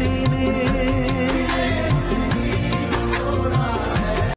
Thank you.